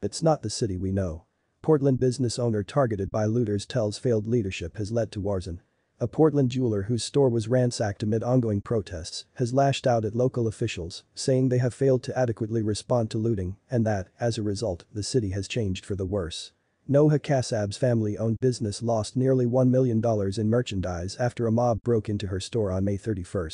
It's not the city we know. Portland business owner targeted by looters tells failed leadership has led to arson. A Portland jeweler whose store was ransacked amid ongoing protests has lashed out at local officials, saying they have failed to adequately respond to looting and that, as a result, the city has changed for the worse. Noha Kassab's family-owned business lost nearly $1 million in merchandise after a mob broke into her store on May 31.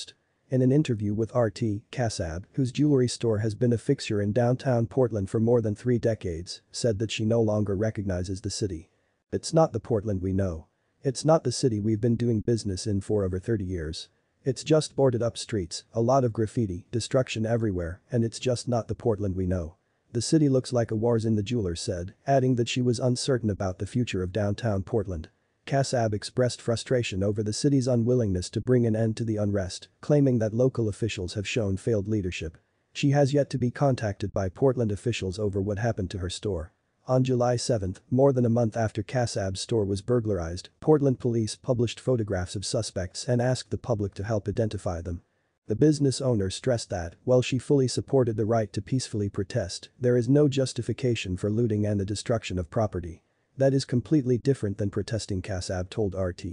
In an interview with RT, Kassab, whose jewelry store has been a fixture in downtown Portland for more than three decades, said that she no longer recognizes the city. It's not the Portland we know. It's not the city we've been doing business in for over 30 years. It's just boarded up streets, a lot of graffiti, destruction everywhere, and it's just not the Portland we know. The city looks like a war zone the jeweler said, adding that she was uncertain about the future of downtown Portland. Kassab expressed frustration over the city's unwillingness to bring an end to the unrest, claiming that local officials have shown failed leadership. She has yet to be contacted by Portland officials over what happened to her store. On July 7, more than a month after Kassab's store was burglarized, Portland police published photographs of suspects and asked the public to help identify them. The business owner stressed that, while she fully supported the right to peacefully protest, there is no justification for looting and the destruction of property. That is completely different than protesting Kassab told RT.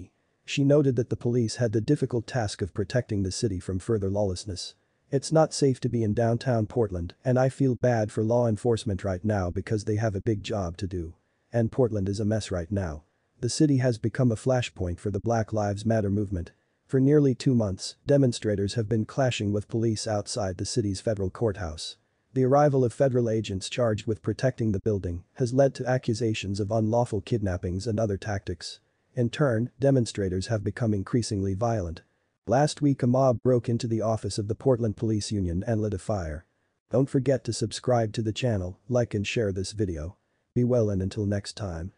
She noted that the police had the difficult task of protecting the city from further lawlessness. It's not safe to be in downtown Portland and I feel bad for law enforcement right now because they have a big job to do. And Portland is a mess right now. The city has become a flashpoint for the Black Lives Matter movement. For nearly two months, demonstrators have been clashing with police outside the city's federal courthouse. The arrival of federal agents charged with protecting the building has led to accusations of unlawful kidnappings and other tactics. In turn, demonstrators have become increasingly violent. Last week a mob broke into the office of the Portland Police Union and lit a fire. Don't forget to subscribe to the channel, like and share this video. Be well and until next time.